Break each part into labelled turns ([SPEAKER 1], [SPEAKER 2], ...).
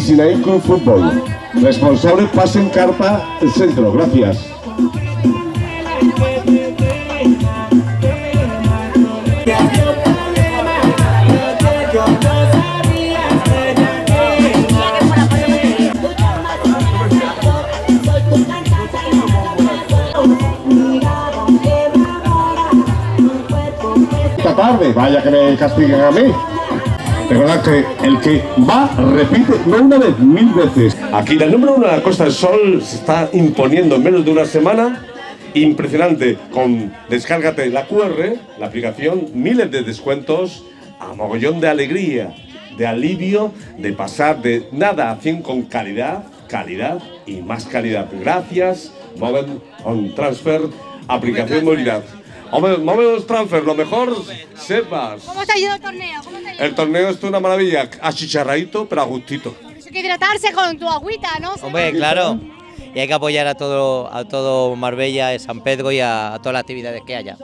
[SPEAKER 1] y Sinaí Club Fútbol. Responsable Pasen Carpa Centro. Gracias. Esta tarde, vaya que me castiguen a mí. Recordad que el que va repite no una vez, mil veces. Aquí la número uno de la Costa del Sol se está imponiendo en menos de una semana. Impresionante. Con descárgate la QR, la aplicación, miles de descuentos, a mogollón de alegría, de alivio, de pasar de nada a 100 con calidad, calidad y más calidad. Gracias, Moment on Transfer, aplicación movilidad. Moment Transfer, lo mejor, sepas.
[SPEAKER 2] ¿Cómo está yendo el torneo?
[SPEAKER 1] El torneo es una maravilla, achicharradito, pero a gustito.
[SPEAKER 2] Hay que hidratarse con tu agüita, ¿no?
[SPEAKER 3] Hombre, claro. Y hay que apoyar a todo, a todo Marbella, San Pedro y a, a todas las actividades que haya.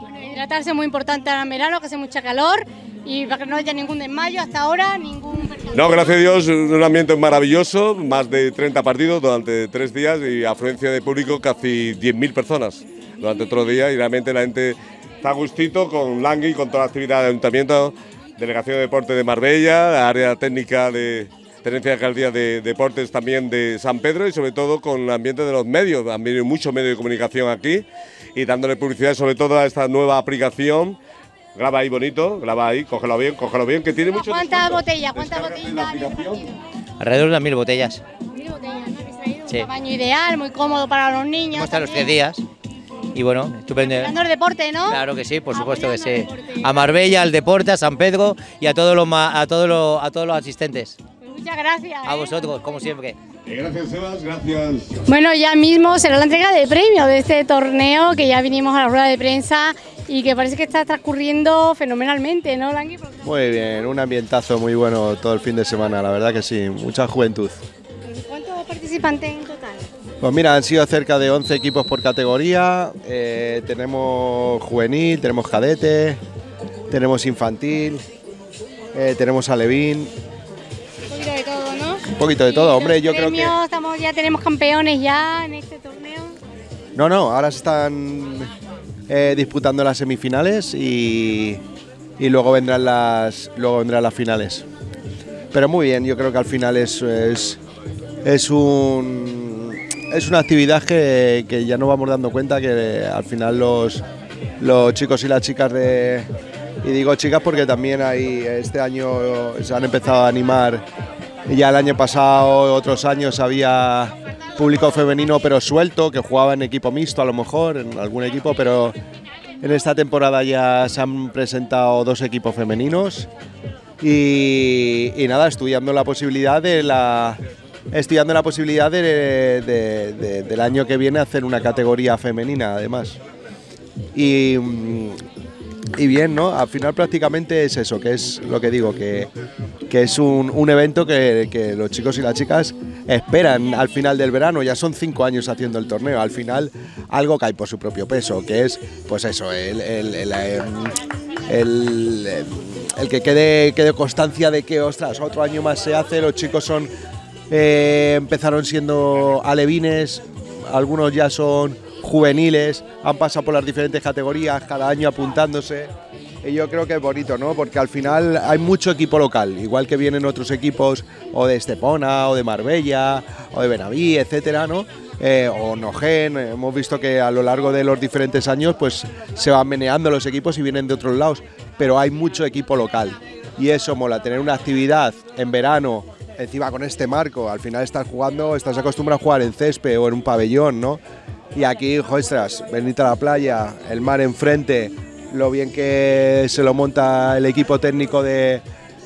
[SPEAKER 2] Bueno, hidratarse es muy importante ahora en verano, que hace mucha calor y para que no haya ningún desmayo hasta ahora, ningún...
[SPEAKER 1] No, gracias a Dios, un ambiente maravilloso, más de 30 partidos durante tres días y afluencia de público casi 10.000 personas durante otro día y realmente la gente está a gustito con Langui, con toda la actividad del Ayuntamiento, Delegación de Deporte de Marbella, la área técnica de Tenencia de Alcaldía de Deportes también de San Pedro y sobre todo con el ambiente de los medios, han venido muchos medios de comunicación aquí y dándole publicidad sobre todo a esta nueva aplicación. Graba ahí bonito, graba ahí, cógelo bien, cógelo bien, que tiene mucho
[SPEAKER 2] ¿Cuántas botellas? ¿Cuántas botellas?
[SPEAKER 3] Alrededor de mil botellas.
[SPEAKER 2] Mil botellas, ¿no? Habéis traído
[SPEAKER 3] Sí.
[SPEAKER 2] un tamaño ideal, muy cómodo para los niños.
[SPEAKER 3] Hemos estado los tres días. Y bueno, estupendo.
[SPEAKER 2] Hablando del deporte, ¿no?
[SPEAKER 3] Claro que sí, por supuesto que sí. A Marbella, al deporte, a San Pedro y a todos los, ma- a todos los, a todos los asistentes.
[SPEAKER 2] Pues muchas gracias.
[SPEAKER 3] A
[SPEAKER 2] ¿eh?
[SPEAKER 3] vosotros, como siempre.
[SPEAKER 1] Eh, Gracias, Sebas, gracias.
[SPEAKER 2] Bueno, ya mismo será la entrega de premios de este torneo que ya vinimos a la rueda de prensa y que parece que está transcurriendo fenomenalmente, ¿no, Langui?
[SPEAKER 4] Muy bien, un ambientazo muy bueno todo el fin de semana, la verdad que sí, mucha juventud.
[SPEAKER 2] ¿Cuántos participantes en total?
[SPEAKER 4] Pues mira, han sido cerca de 11 equipos por categoría, eh, tenemos juvenil, tenemos cadete, tenemos infantil, eh, tenemos alevín,
[SPEAKER 2] Un poquito de todo, ¿no?
[SPEAKER 4] un poquito de todo, hombre, yo creo que...
[SPEAKER 2] Estamos, ya tenemos campeones ya en este torneo.
[SPEAKER 4] No, no, ahora se están eh, disputando las semifinales y, y luego, vendrán las, luego vendrán las finales. Pero muy bien, yo creo que al final es, es, es, un, es una actividad que, ya nos vamos dando cuenta que al final los, chicos y las chicas de... Y digo chicas porque también hay, este año se han empezado a animar. Ya el año pasado, otros años había público femenino pero suelto, que jugaba en equipo mixto a lo mejor, en algún equipo, pero en esta temporada ya se han presentado dos equipos femeninos. Y, y nada, estudiando la posibilidad de la estudiando la posibilidad de, de- de- del año que viene hacer una categoría femenina además. Y, mm, y bien, ¿no? Al final prácticamente es eso, que es lo que digo, que, que es un, un evento que, que los chicos y las chicas esperan al final del verano. Ya son cinco años haciendo el torneo. Al final algo cae por su propio peso, que es, pues eso, el, el- el, em, el, el que quede, quede constancia de que, ostras, otro año más se hace, los chicos son eh, empezaron siendo alevines, algunos ya son juveniles, han pasado por las diferentes categorías, cada año apuntándose. Y yo creo que es bonito, ¿no? Porque al final hay mucho equipo local, igual que vienen otros equipos o de Estepona, o de Marbella, o de Benaví, etcétera, ¿no? Eh, o Nojen, hemos visto que a lo largo de los diferentes años pues se van meneando los equipos y vienen de otros lados, pero hay mucho equipo local y eso mola, tener una actividad en verano encima con este marco, al final estás jugando, estás acostumbrado a jugar en césped o en un pabellón, ¿no? Y aquí, ostras, venirte a la playa, el mar enfrente, lo bien que se lo monta el equipo técnico de,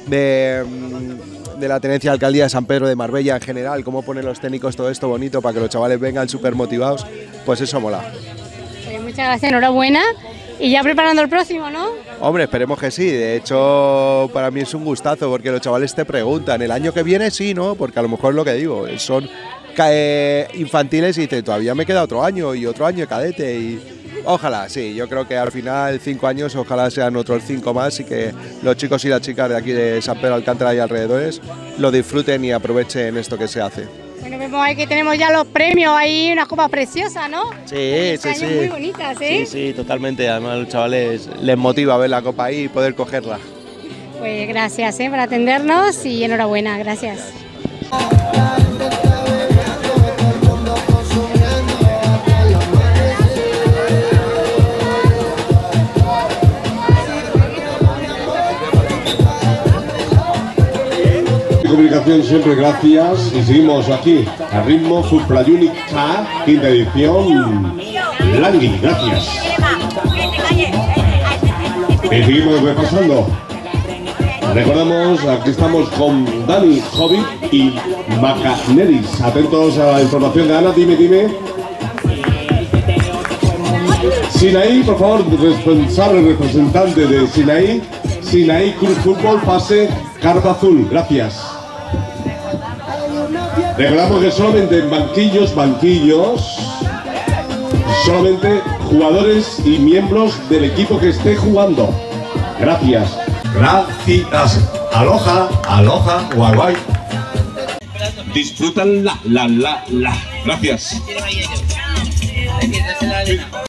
[SPEAKER 4] mm, de la Tenencia de Alcaldía de San Pedro de Marbella en general, cómo ponen los técnicos todo esto bonito para que los chavales vengan súper motivados, pues eso mola.
[SPEAKER 2] Muchas gracias, enhorabuena. Y ya preparando el próximo, ¿no?
[SPEAKER 4] Hombre, esperemos que sí. De hecho, para mí es un gustazo porque los chavales te preguntan, ¿el año que viene sí, no? Porque a lo mejor lo que digo, son eh, infantiles y dicen, todavía me queda otro año y otro año de cadete. Y, Ojalá, sí, yo creo que al final cinco años, ojalá sean otros cinco más y que los chicos y las chicas de aquí de San Pedro Alcántara y alrededores lo disfruten y aprovechen esto que se hace.
[SPEAKER 2] Bueno, vemos ahí que tenemos ya los premios, ahí unas copas preciosas, ¿no?
[SPEAKER 4] Sí,
[SPEAKER 2] Este
[SPEAKER 4] sí, sí.
[SPEAKER 2] Muy bonitas, ¿eh?
[SPEAKER 4] Sí, sí, totalmente. Además, a los chavales les motiva ver la copa ahí y poder cogerla.
[SPEAKER 2] Pues gracias ¿eh? por atendernos y enhorabuena, gracias.
[SPEAKER 1] Siempre gracias y seguimos aquí a ritmo Suplayunica, quinta edición. Langui, gracias. Y seguimos repasando. Recordamos, aquí estamos con Dani Hobbit y Macaneris. Atentos a la información de Ana, dime, dime. Sinaí, por favor, responsable representante de Sinaí. Sinaí Club Fútbol, pase carta azul. Gracias. Recordamos que solamente en banquillos, banquillos, solamente jugadores y miembros del equipo que esté jugando. Gracias. Gracias. Aloha, aloha, guay, guay. Disfrutan la, la, la, la. Gracias.